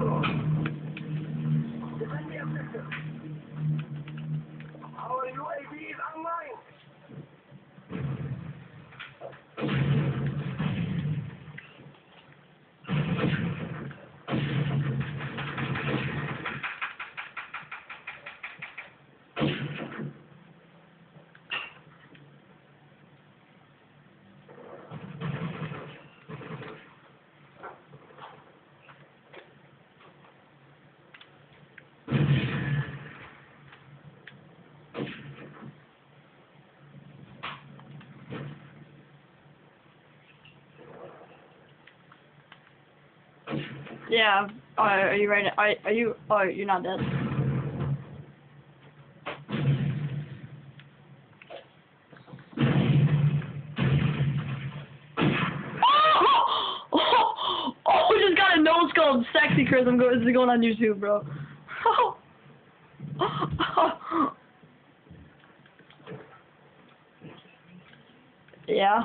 Thank you. Yeah. Oh, are you ready? Are, are you? Oh, you're not dead. Oh, oh, just got a nose called Sexy Chris. I'm going. This is going on YouTube, bro. yeah.